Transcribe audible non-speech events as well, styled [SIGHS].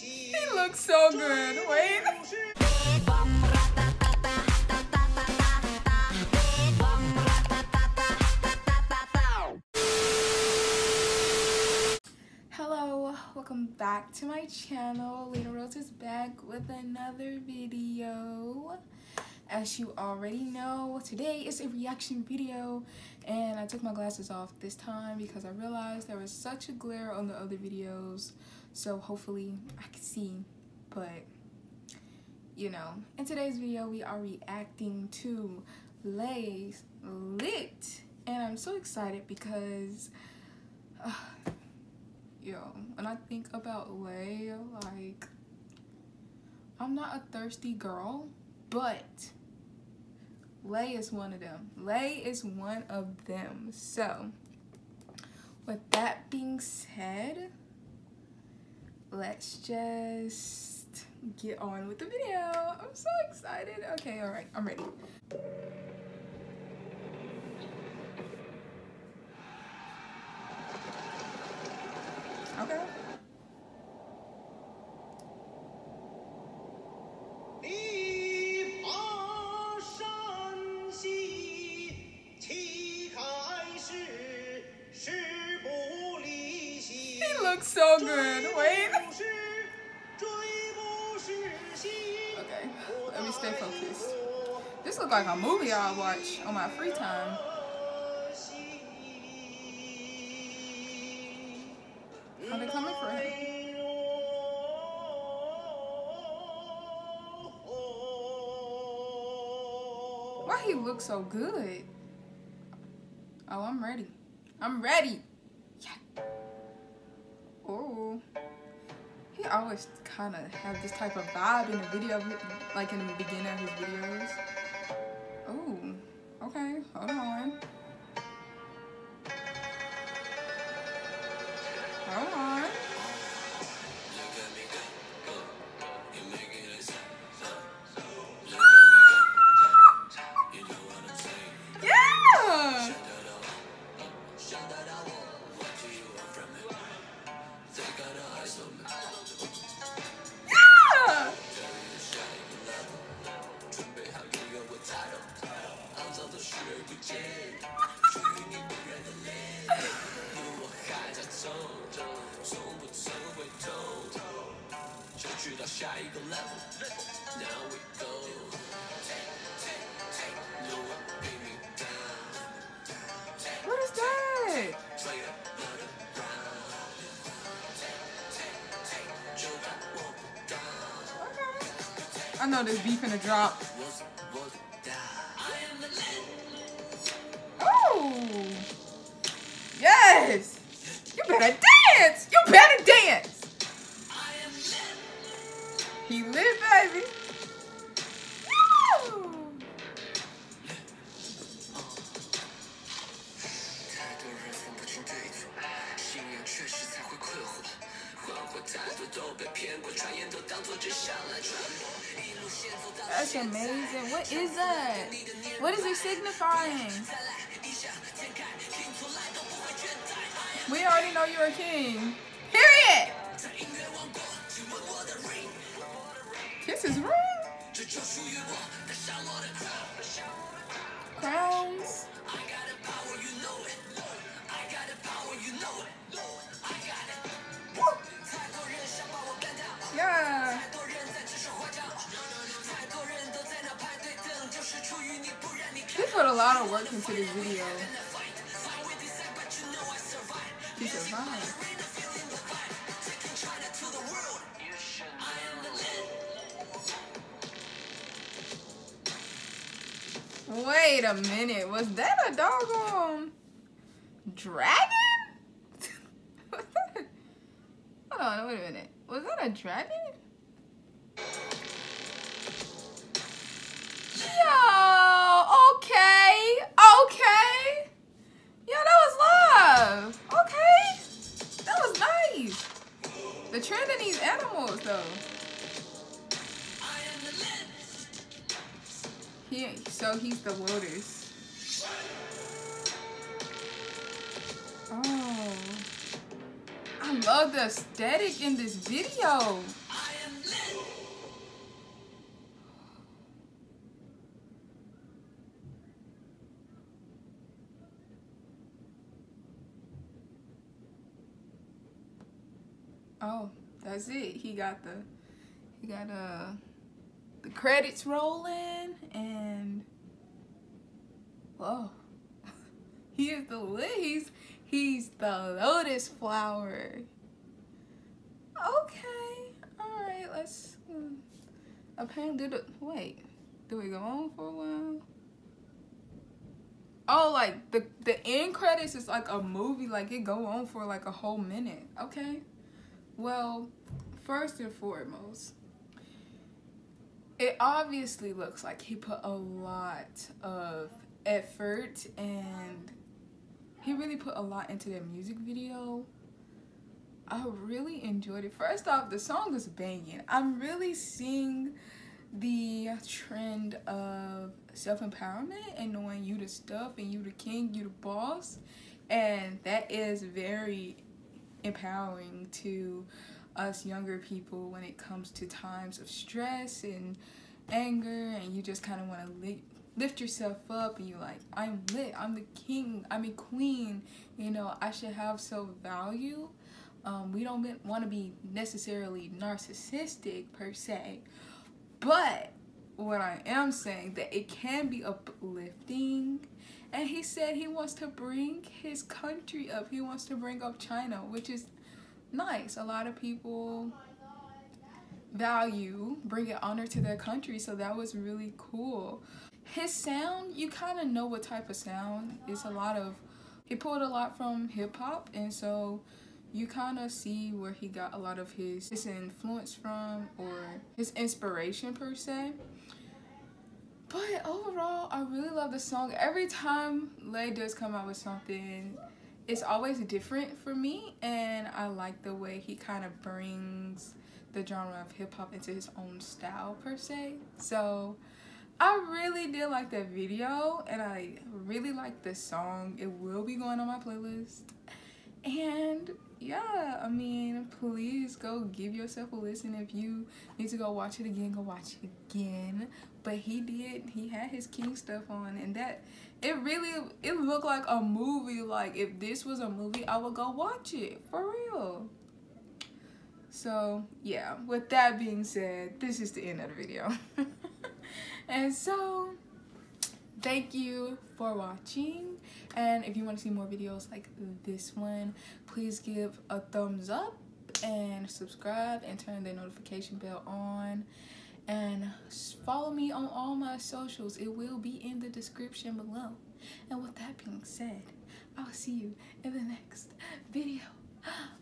He looks so good. Wait. Hello, welcome back to my channel. Lyna Rules is back with another video. As you already know, today is a reaction video and I took my glasses off this time because I realized there was such a glare on the other videos. So hopefully I can see, but you know. In today's video, we are reacting to Lay's Lit. And I'm so excited because uh, [SIGHS] yo, when I think about Lay, like, I'm not a thirsty girl, but Lay is one of them. Lay is one of them. So, with that being said, let's just get on with the video. I'm so excited. Okay, all right, I'm ready. Looks so good. Wait. Okay, let me stay focused. This looks like a movie I'll watch on my free time. Are they coming for him? Why he look so good? Oh, I'm ready. I'm ready. He always kind of have this type of vibe in the video, like in the beginning of his videos. What is that? Okay. I know there's beef in the drop. That's amazing. What is that? What is it signifying? We already know you're a king. Period. This is ring. Crowns. Into this video. Survived. Wait a minute. Was that a doggone dragon? [LAUGHS] Hold on, wait a minute. Was that a dragon? Though. He, so he's the lotus. Oh. I love the aesthetic in this video. Oh, that's it. He got the he got uh the credits rolling and whoa. [LAUGHS] he is the he's he's the lotus flower. Okay. Alright, let's hmm. apparently it wait. Do we go on for a while? Oh, like the the end credits is like a movie, like it go on for like a whole minute. Okay. Well, first and foremost, it obviously looks like he put a lot of effort and he really put a lot into that music video. I really enjoyed it. First off, the song is banging. I'm really seeing the trend of self-empowerment and knowing you the stuff and you the king, you the boss. And that is very empowering to us younger people when it comes to times of stress and anger and you just kind of want to li lift yourself up and you're like i'm lit i'm the king i'm a queen you know i should have self-value um, we don't want to be necessarily narcissistic per se but what i am saying that it can be uplifting and he said he wants to bring his country up. He wants to bring up China, which is nice. A lot of people value bring it honor to their country, so that was really cool. His sound, you kind of know what type of sound. It's a lot of, he pulled a lot from hip hop, and so you kind of see where he got a lot of his, his influence from or his inspiration per se. But overall, I really love the song. Every time Lay does come out with something, it's always different for me. And I like the way he kind of brings the genre of hip hop into his own style per se. So I really did like that video and I really like this song. It will be going on my playlist. And yeah, I mean, please go give yourself a listen. If you need to go watch it again, go watch it again. But he did, he had his king stuff on, and that it really it looked like a movie. Like if this was a movie, I would go watch it for real. So yeah, with that being said, this is the end of the video. [LAUGHS] and so thank you for watching. And if you want to see more videos like this one please give a thumbs up and subscribe and turn the notification bell on. And follow me on all my socials. It will be in the description below. And with that being said i'll see you in the next video [GASPS]